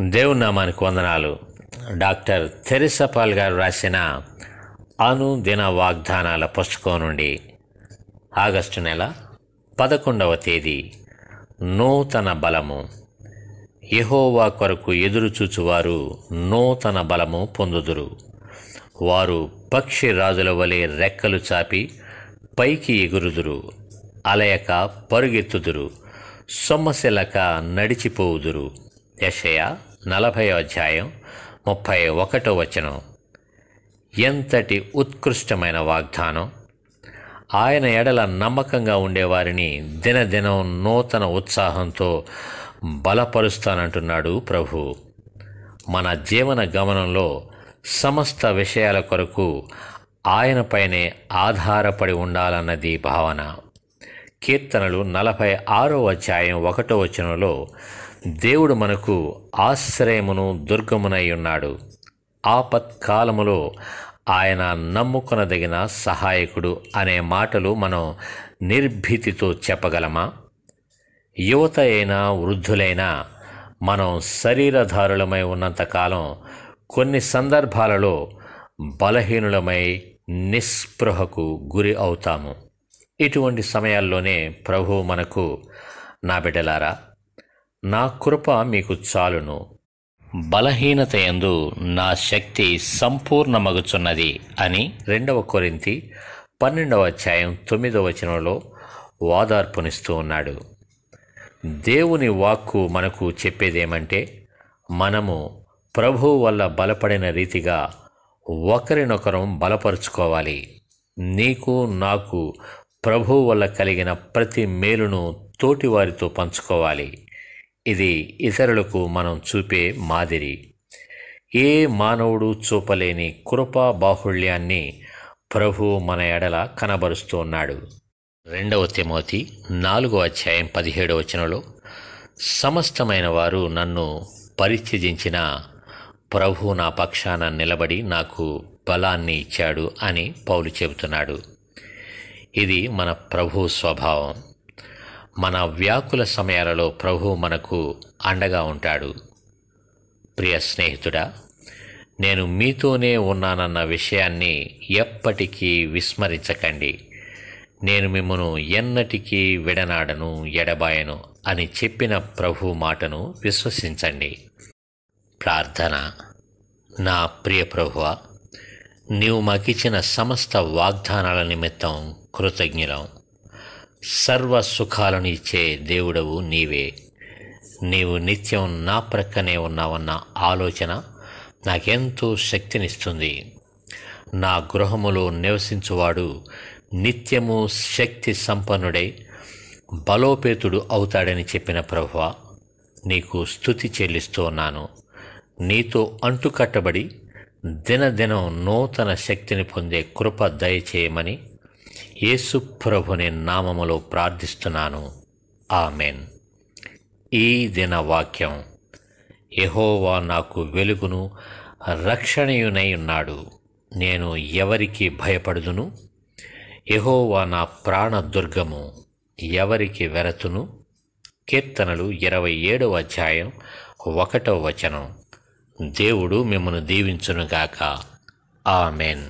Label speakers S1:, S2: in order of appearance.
S1: దేవుని నామానికి వందనాలు. డాక్టర్ తెరిసపాల్ గారు రాసిన అను దిన వాగ్దానాల పుస్తకం నుండి ఆగస్టు నెల పదకొండవ తేదీ నూతన బలము. యహోవా కొరకు ఎదురుచూచువారు నూతన బలము పొందుదురు. వారు పక్షి రాజుల వలె రెక్కలు చాపి పైకి ఎగురుదురు. అలయక పరుగెత్తుదురు. సొమ్మశిలక నడిచిపోవుదురు. యషయ నలభై అధ్యాయం ముప్పై ఒకటో వచనం. ఎంతటి ఉత్కృష్టమైన వాగ్దానం. ఆయన ఎడల నమ్మకంగా ఉండేవారిని దినదినం నూతన ఉత్సాహంతో బలపరుస్తానంటున్నాడు ప్రభు. మన జీవన గమనంలో సమస్త విషయాల కొరకు ఆయనపైనే ఆధారపడి ఉండాలన్నది భావన. కీర్తనలు నలభై ఆరో అధ్యాయం ఒకటో వచనంలో దేవుడు మనకు ఆశ్రయమును దుర్గమునై ఉన్నాడు. ఆపత్కాలములో ఆయన నమ్ముకొనదగిన సహాయకుడు అనే మాటలు మనం నిర్భీతితో చెప్పగలమా? యువత అయినా వృద్ధులైనా మనం శరీరధారులమై ఉన్నంతకాలం కొన్ని సందర్భాలలో బలహీనులమై నిస్పృహకు గురి అవుతాము. ఇటువంటి సమయాల్లోనే ప్రభు మనకు నా బిడ్డలారా నా కృప మీకు చాలును. బలహీనత యందు నా శక్తి సంపూర్ణమగుచున్నది అని రెండవ కొరింతి పన్నెండవ అధ్యాయం తొమ్మిదవ వచనంలో వాదార్పునిస్తూ ఉన్నాడు. దేవుని వాక్కు మనకు చెప్పేదేమంటే మనము ప్రభు వల్ల బలపడిన రీతిగా ఒకరినొకరం బలపరుచుకోవాలి. నీకు నాకు ప్రభువు వల్ల కలిగిన ప్రతి మేలును తోటివారితో పంచుకోవాలి. ఇది ఇతరులకు మనం చూపే మాదిరి. ఏ మానవుడు చూపలేని కృపా బాహుళ్యాన్ని ప్రభు మన ఎడల కనబరుస్తూ ఉన్నాడు. రెండవ తిమోతి నాలుగో అధ్యాయం పదిహేడవ వచనంలో సమస్తమైన వారు నన్ను పరిత్యజించిన ప్రభు నా పక్షాన నిలబడి నాకు బలాన్ని ఇచ్చాడు అని పౌలు చెబుతున్నాడు. ఇది మన ప్రభు స్వభావం. మన వ్యాకుల సమయాలలో ప్రభు మనకు అండగా ఉంటాడు. ప్రియ స్నేహితుడా నేను మీతోనే ఉన్నానన్న విషయాన్ని ఎప్పటికీ విస్మరించకండి. నేను మిమ్మను ఎన్నటికీ విడనాడను ఎడబాయను అని చెప్పిన ప్రభు మాటను విశ్వసించండి. ప్రార్థన. నా ప్రియ ప్రభువ నీవు మాకిచ్చిన సమస్త వాగ్దానాల నిమిత్తం కృతజ్ఞులం. సర్వ సుఖాలను ఇచ్చే దేవుడవు నీవే. నీవు నిత్యం నా ప్రక్కనే ఉన్నావన్న ఆలోచన నాకెంతో శక్తినిస్తుంది. నా గృహములో నివసించువాడు నిత్యము శక్తి సంపన్నుడై బలోపేతుడు అవుతాడని చెప్పిన ప్రభువ నీకు స్థుతి చెల్లిస్తూ ఉన్నాను. నీతో అంటుకట్టబడి దినదినం నూతన శక్తిని పొందే కృప దయచేయమని యేసు ప్రభుని నామములో ప్రార్థిస్తున్నాను. ఆమెన్. ఈ దిన వాక్యం యహోవా నాకు వెలుగును రక్షణయునై ఉన్నాడు. నేను ఎవరికి భయపడుదును? యహోవా నా ప్రాణ దుర్గము ఎవరికి వెరతును? కీర్తనలు ఇరవై ఏడవ అధ్యాయం ఒకటవ వచనం. దేవుడు మిమ్మను దీవించునుగాక. ఆమెన్.